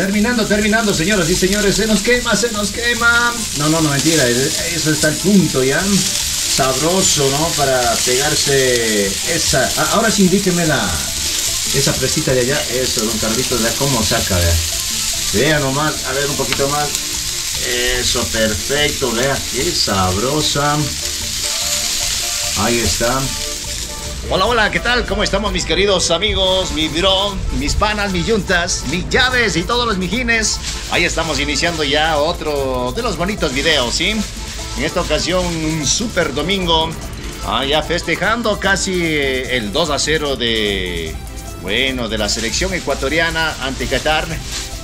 Terminando, terminando, señoras y señores. Se nos quema, se nos quema. No, no, no, mentira. Eso está al punto ya. Sabroso, ¿no? Para pegarse esa. Ah, ahora sí, indíqueme la. Esa presita de allá. Eso, don Carlitos, vea cómo saca, vea. Vea nomás, a ver un poquito más. Eso, perfecto, vea. Qué sabrosa. Ahí está. Hola, hola, ¿qué tal? ¿Cómo estamos mis queridos amigos, mi dron, mis panas, mis yuntas, mis llaves y todos los mijines? Ahí estamos iniciando ya otro de los bonitos videos, ¿sí? En esta ocasión un super domingo, ah, ya festejando casi el 2 a 0 de, bueno, de la selección ecuatoriana ante Qatar.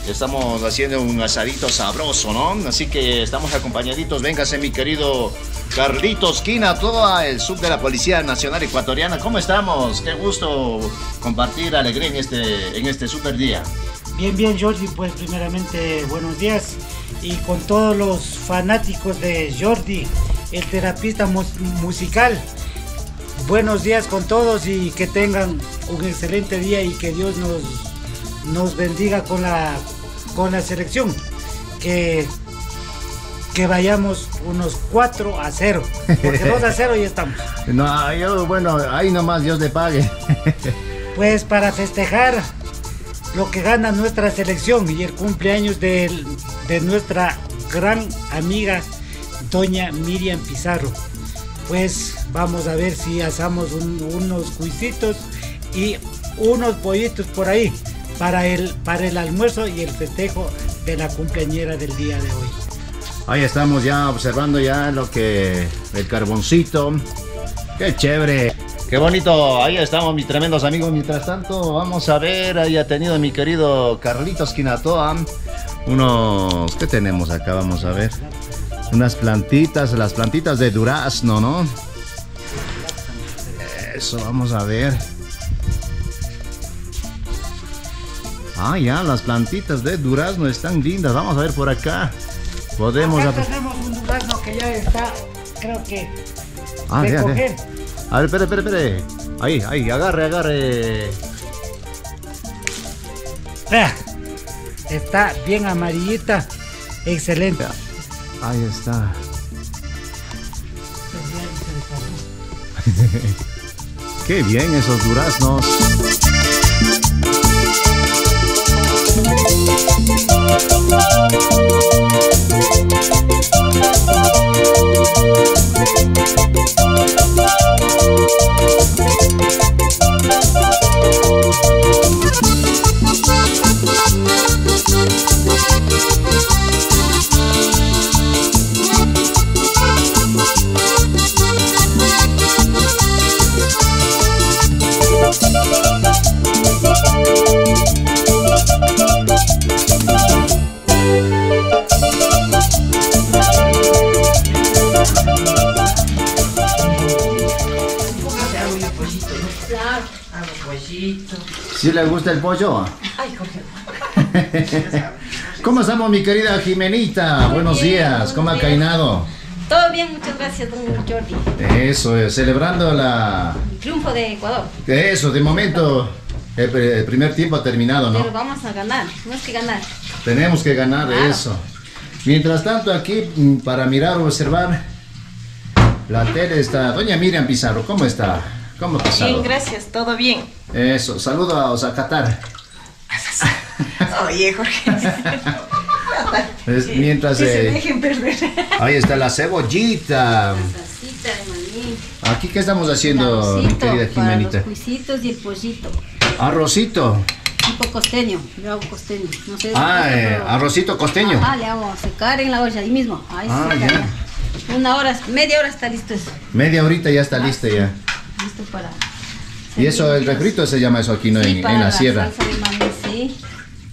Estamos haciendo un asadito sabroso, ¿no? Así que estamos acompañaditos. Véngase, mi querido Carlitos Quina, todo el sub de la Policía Nacional Ecuatoriana. ¿Cómo estamos? Qué gusto compartir alegría en este, en este super día. Bien, bien, Jordi. Pues primeramente, buenos días. Y con todos los fanáticos de Jordi, el terapista musical. Buenos días con todos y que tengan un excelente día y que Dios nos, nos bendiga con la con la selección. Que, que vayamos unos 4 a 0. Porque 2 a 0 ya estamos. No, yo, bueno, ahí nomás Dios le pague. Pues para festejar lo que gana nuestra selección y el cumpleaños de, de nuestra gran amiga doña Miriam Pizarro. Pues vamos a ver si asamos unos cuisitos y unos pollitos por ahí para el, para el almuerzo y el festejo de la cumpleañera del día de hoy. Ahí estamos ya observando ya lo que el carboncito. Qué chévere. Qué bonito, ahí estamos mis tremendos amigos. Mientras tanto, vamos a ver, ahí ha tenido mi querido Carlitos Quinatoa. Unos, ¿qué tenemos acá? Vamos a ver. Unas plantitas, las plantitas de durazno, ¿no? Eso, vamos a ver. Ah, ya, las plantitas de durazno están lindas. Vamos a ver por acá. Podemos... Acá tenemos un durazno que ya está, creo que... Ah, de coger. A ver, espere, espere, espere. Ahí, ahí, agarre, agarre. Vea, está bien amarillita. Excelente. Ahí está. Qué bien esos duraznos. ¿Sí le gusta el pollo? Ay, ¿Cómo estamos, mi querida Jimenita? Buenos días, ¿cómo ha cainado? Todo bien, muchas gracias, don Jordi. Eso, es, celebrando la... El triunfo de Ecuador. Eso, de momento, el, primer tiempo ha terminado, ¿no? Pero vamos a ganar, tenemos que ganar. Tenemos que ganar, eso. Mientras tanto, aquí, mm, para mirar o observar, la tele está... Doña Miriam Pizarro, ¿cómo está? ¿Cómo ha Bien, gracias, todo bien. Eso, saludos a Qatar. Oye, Jorge. mientras... se eh, dejen perder. Ahí está la cebollita. Aquí, ¿qué estamos haciendo, mi querida Jimenita? Para los cuisitos y el pollito. Arrocito. Tipo costeño, yo hago costeño. No sé ah, eh, arrocito costeño. Ah, le hago secar en la olla ahí mismo. Ahí ah, ya. Una hora, media hora está listo eso. Media horita ya está listo ya. Para y eso, el refrito se llama eso aquí, ¿no? en, la, sierra. Salsa de maní, sí.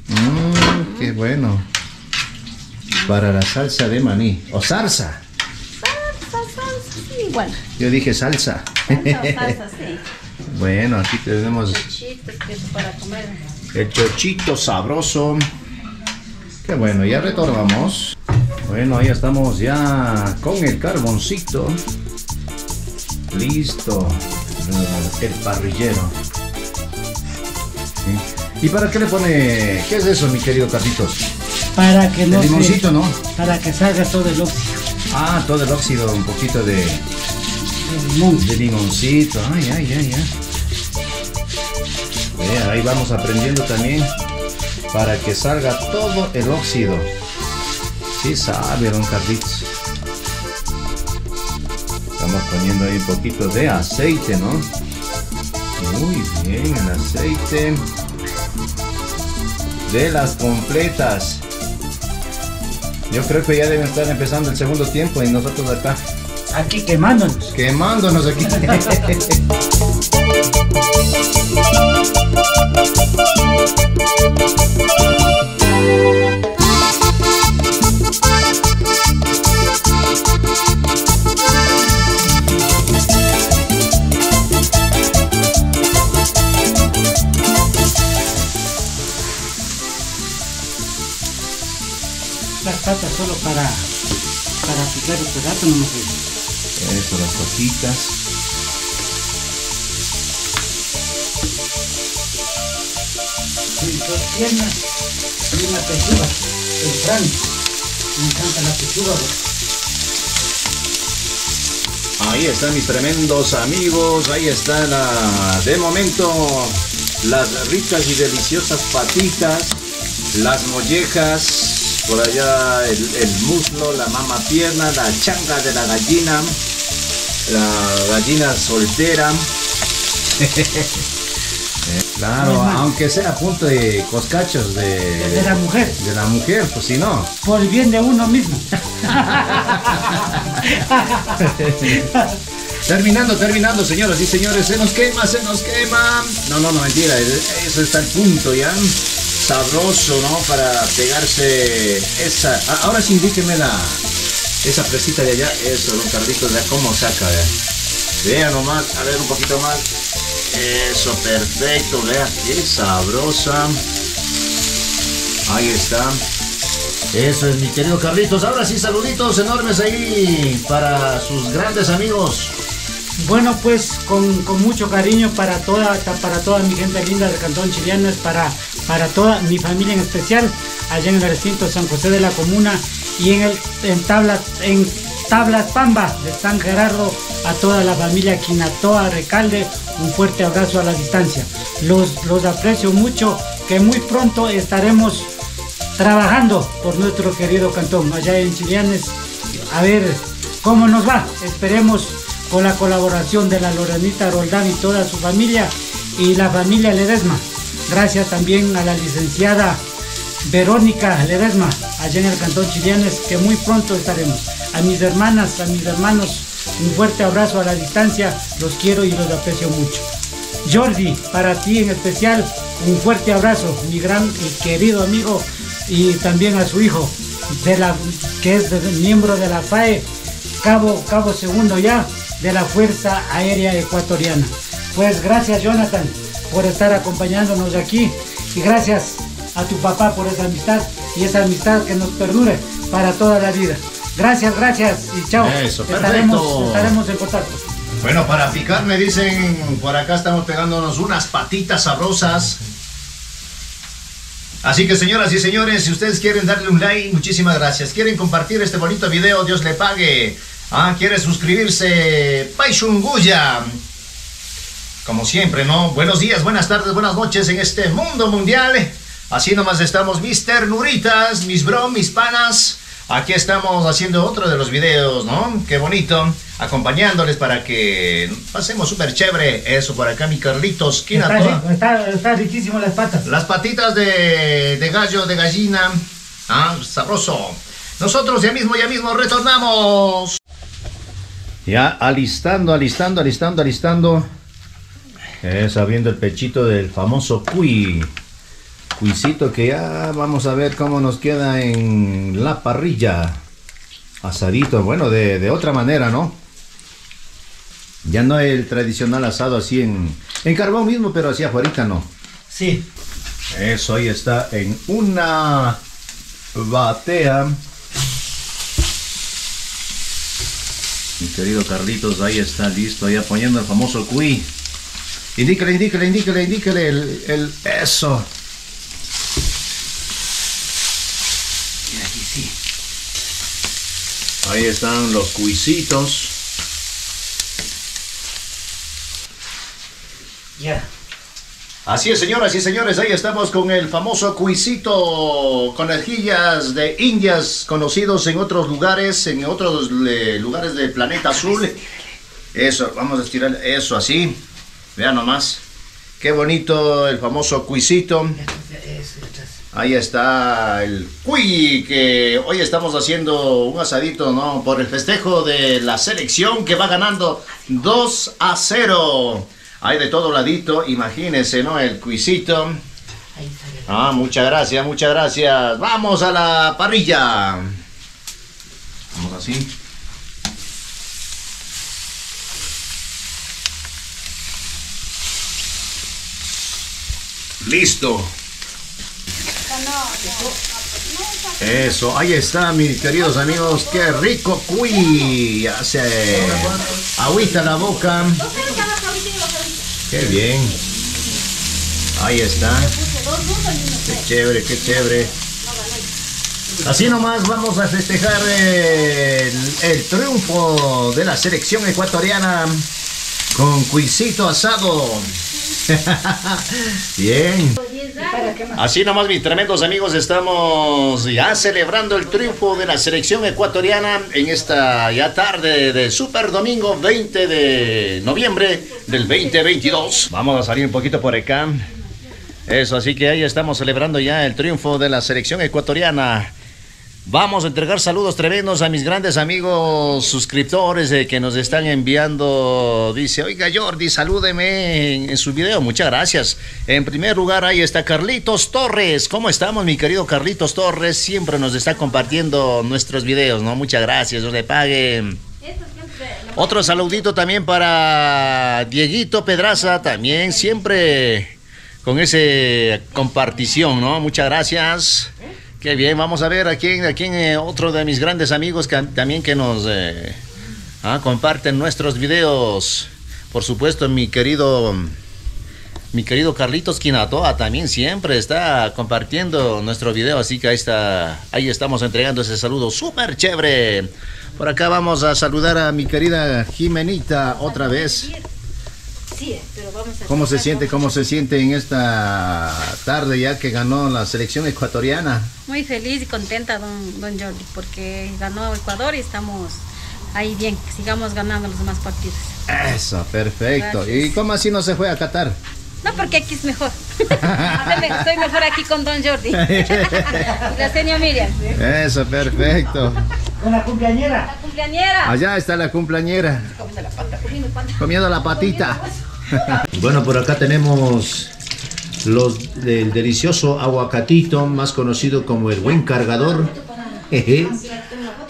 Mmm, qué bueno. Para la salsa de maní. O salsa. Salsa, salsa, sí, igual. Yo dije salsa. Salsa sí. bueno, aquí tenemos... Chochito, que es para comer. El chochito sabroso. Qué bueno, ya retornamos. Bueno, ahí estamos ya con el carboncito. Listo el parrillero. ¿Y para qué le pone? ¿Qué es eso, mi querido Carlitos? Para que no El limoncito, se- ¿no? Para que salga todo el óxido Ah, todo el óxido, un poquito de, limón. de limoncito. Ay, ay, ay, ay. Ahí vamos aprendiendo también para que salga todo el óxido. Sí sabe, don Carlitos. Estamos poniendo ahí un poquito de aceite, ¿no? Muy bien, el aceite de las completas. Yo creo que ya deben estar empezando el segundo tiempo y nosotros acá Aquí quemándonos. quemándonos aquí. solo para, para picar el pedazo no me Eso, las hojitas. Dos piernas y una pechuga. El Fran. Me encanta la pechuga. Ahí están mis tremendos amigos. Ahí está la, de momento las ricas y deliciosas patitas, las mollejas, por allá el, el muslo, la mama pierna, la changa de la gallina, la gallina soltera. Claro, Normal. aunque sea a punto de coscachos de, De la mujer. de la mujer, pues si no. Por el bien de uno mismo. Terminando, terminando, señoras y señores, se nos quema, se nos quema. No, no, no, mentira, eso está el punto ya. Sabroso, ¿no? Para pegarse esa. Ah, Ahora sí, indíqueme la. Esa fresita de allá. Eso, don Carlitos, vea cómo saca, vea. Vea nomás, a ver un poquito más. Eso, perfecto, vea, qué sabrosa. Ahí está. Eso es mi querido Carlitos. Ahora sí, saluditos enormes ahí para sus grandes amigos. Bueno, pues con, mucho cariño para toda, para toda mi gente linda del Cantón Chilianas, para, para toda mi familia en especial, allá en el recinto San José de la Comuna y en, el, en, Tablas, en Tablas Pamba de San Gerardo, a toda la familia Quinatoa, Recalde, un fuerte abrazo a la distancia. Los, los aprecio mucho, que muy pronto estaremos trabajando por nuestro querido cantón allá en Chilianes. A ver cómo nos va. Esperemos con la colaboración de la Lorenita Roldán y toda su familia y la familia Ledesma. Gracias también a la licenciada Verónica Ledesma, allá en el Cantón Chilianes, que muy pronto estaremos. A mis hermanas, a mis hermanos, un fuerte abrazo a la distancia, los quiero y los aprecio mucho. Jordi, para ti en especial, un fuerte abrazo, mi gran y querido amigo, y también a su hijo, de la, que es miembro de la FAE, cabo, cabo segundo ya, de la Fuerza Aérea Ecuatoriana. Pues gracias Jonathan por estar acompañándonos aquí y gracias a tu papá por esa amistad y esa amistad que nos perdure para toda la vida. Gracias, gracias y chao. Eso, estaremos, perfecto. estaremos en contacto. Bueno, para picar me dicen, por acá estamos pegándonos unas patitas sabrosas. Así que señoras y señores, si ustedes quieren darle un like, muchísimas gracias. Quieren compartir este bonito video, Dios le pague. Ah, quiere suscribirse, Paishunguya. Como siempre, ¿no? Buenos días, buenas tardes, buenas noches en este mundo mundial. Así nomás estamos mis ternuritas, mis bro, mis panas. Aquí estamos haciendo otro de los videos, ¿no? Qué bonito. Acompañándoles para que pasemos súper chévere. Eso por acá, mi Carlitos. ¿Quién Está, toda? está, está riquísimo las patas. Las patitas de, de gallo, de gallina. Ah, sabroso. Nosotros ya mismo, ya mismo retornamos. Ya alistando, alistando, alistando, alistando. Es abriendo el pechito del famoso cuy. Cuisito que ya vamos a ver cómo nos queda en la parrilla. Asadito, bueno, de, de otra manera, ¿no? Ya no el tradicional asado así en, en carbón mismo, pero así afuera no. Sí. Eso ahí está en una batea. Mi querido Carlitos, ahí está listo, ya poniendo el famoso cuí. Indícale, indícale, indícale, indícale el, el eso. Aquí sí. Ahí están los cuisitos. Ya. Así es, señoras y señores, ahí estamos con el famoso cuisito con conejillas de indias conocidos en otros lugares, en otros eh, lugares del planeta azul. Eso, vamos a estirar eso así. Vean nomás. Qué bonito el famoso cuisito. Ahí está el cuy que hoy estamos haciendo un asadito, ¿no? Por el festejo de la selección que va ganando 2 a 0. Hay de todo ladito, imagínense, ¿no? El cuisito. Ah, muchas gracias, muchas gracias. Vamos a la parrilla. Vamos así. Listo. Eso, ahí está, mis queridos amigos. Qué rico cuy. Hace agüita la boca. Qué bien. Ahí está. Qué chévere, qué chévere. Así nomás vamos a festejar el, el triunfo de la selección ecuatoriana con cuisito asado. Bien. Así nomás mis tremendos amigos estamos ya celebrando el triunfo de la selección ecuatoriana en esta ya tarde de Super Domingo 20 de noviembre del 2022. Vamos a salir un poquito por acá. Eso, así que ahí estamos celebrando ya el triunfo de la selección ecuatoriana. Vamos a entregar saludos tremendos a mis grandes amigos suscriptores eh, que nos están enviando. Dice, oiga Jordi, salúdeme en, en, su video. Muchas gracias. En primer lugar, ahí está Carlitos Torres. ¿Cómo estamos, mi querido Carlitos Torres? Siempre nos está compartiendo nuestros videos, ¿no? Muchas gracias, no le paguen. Otro saludito también para Dieguito Pedraza, también siempre con esa compartición, ¿no? Muchas gracias. Qué bien, vamos a ver a quién, a quién eh, otro de mis grandes amigos que, también que nos eh, ah, comparten nuestros videos. Por supuesto, mi querido, mi querido Carlitos Quinatoa también siempre está compartiendo nuestro video, así que ahí está, ahí estamos entregando ese saludo súper chévere. Por acá vamos a saludar a mi querida Jimenita otra vez. ¿Cómo se siente, cómo se siente en esta tarde ya que ganó la selección ecuatoriana? Muy feliz y contenta, don, don Jordi, porque ganó Ecuador y estamos ahí bien, sigamos ganando los demás partidos. Eso, perfecto. Gracias. ¿Y cómo así no se fue a Qatar? No, porque aquí es mejor. Estoy mejor aquí con Don Jordi. la señora Miriam. Eso, perfecto. Con la cumpleañera. La cumpleañera. Allá está la cumpleañera. Comiendo la pata. Comiendo, pata. Comiendo la patita. bueno, por acá tenemos los del delicioso aguacatito, más conocido como el buen cargador.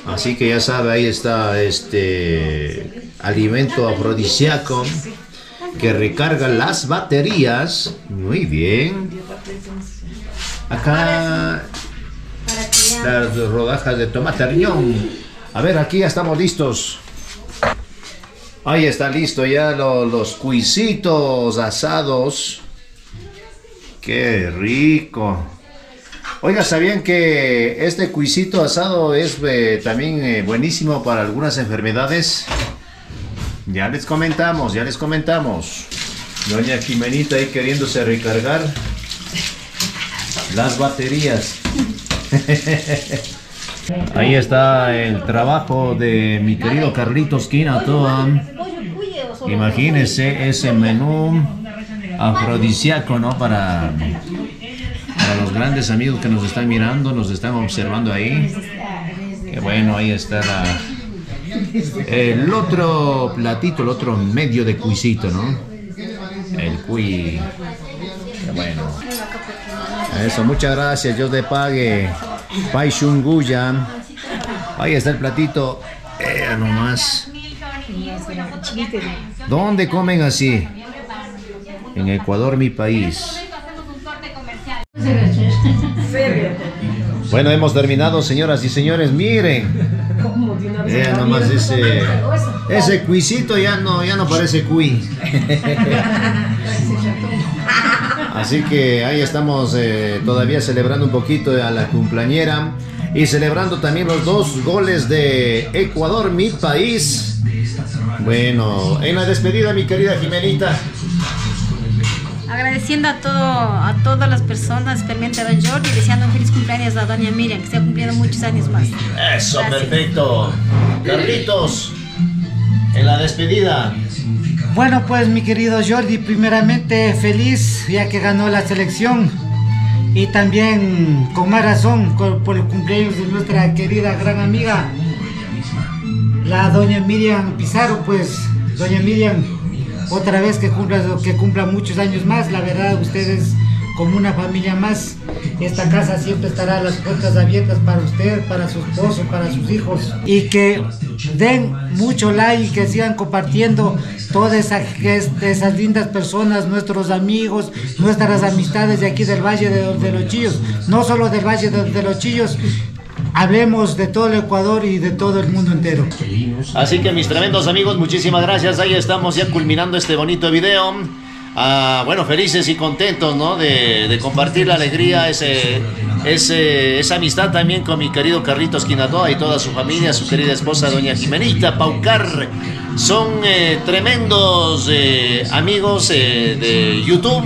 Así que ya sabe, ahí está este alimento afrodisíaco que recarga las baterías. Muy bien. Acá las rodajas de tomate riñón. A ver, aquí ya estamos listos. Ahí está listo ya lo, los cuisitos asados. Qué rico. Oiga, ¿sabían que este cuisito asado es eh, también eh, buenísimo para algunas enfermedades? Ya les comentamos, ya les comentamos. Doña Jimenita ahí queriéndose recargar las baterías. Ahí está el trabajo de mi querido Carlitos Quinatoa. Imagínense ese menú afrodisíaco, ¿no? Para, para los grandes amigos que nos están mirando, nos están observando ahí. Que bueno, ahí está el otro platito, el otro medio de cuisito, ¿no? El cuy. Qué bueno. Eso, muchas gracias, Dios le pague. Pai Shunguya. Ahí está el platito. Eh, nomás. ¿Dónde comen así? En Ecuador, mi país. Bueno, hemos terminado, señoras y señores. Miren. Nomás ese, ese cuisito ya no, ya no parece cuy. Así que ahí estamos eh, todavía celebrando un poquito a la cumpleañera y celebrando también los dos goles de Ecuador, mi país. Bueno, en la despedida, mi querida Jimenita. Agradeciendo a, todo, a todas las personas, especialmente a don Jordi, deseando un feliz cumpleaños a doña Miriam, que se ha cumplido muchos años más. Eso, Gracias. perfecto. Carlitos, en la despedida. Bueno, pues mi querido Jordi, primeramente feliz ya que ganó la selección y también con más razón por el cumpleaños de nuestra querida gran amiga, la doña Miriam Pizarro, pues doña Miriam, otra vez que cumpla, muchos años más, la verdad ustedes como una familia más, esta casa siempre estará las puertas abiertas para usted, para su esposo, para sus hijos. Y que den mucho like y que sigan compartiendo todas esas lindas personas, nuestros amigos, nuestras amistades de aquí del Valle de, de los Chillos, no solo del Valle de, de los Chillos, hablemos de todo el Ecuador y de todo el mundo entero. Así que mis tremendos amigos, muchísimas gracias. Ahí estamos ya culminando este bonito video. Ah, bueno, felices y contentos, ¿no? De, compartir la alegría, ese, ese, esa amistad también con mi querido Carlitos Quinatoa y toda su familia, su querida esposa, doña Jimenita Paucar. Son eh, tremendos eh, amigos eh, de YouTube.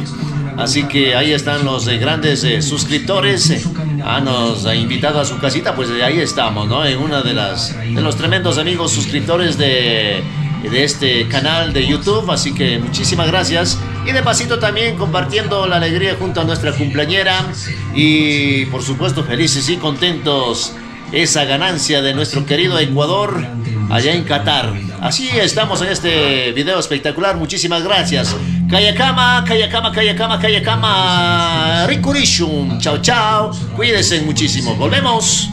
Así que ahí están los eh, grandes eh, suscriptores. eh, ah, nos ha invitado a su casita, pues de ahí estamos, ¿no? En una de las de los tremendos amigos suscriptores de, de este canal de YouTube. Así que muchísimas gracias. Y de pasito también compartiendo la alegría junto a nuestra cumpleañera. Y por supuesto felices y contentos esa ganancia de nuestro querido Ecuador allá en Qatar. Así estamos en este video espectacular. Muchísimas gracias. Kayakama, Kayakama, Kayakama, Kayakama. Rikurishum. Chao, chao. Cuídense muchísimo. Volvemos.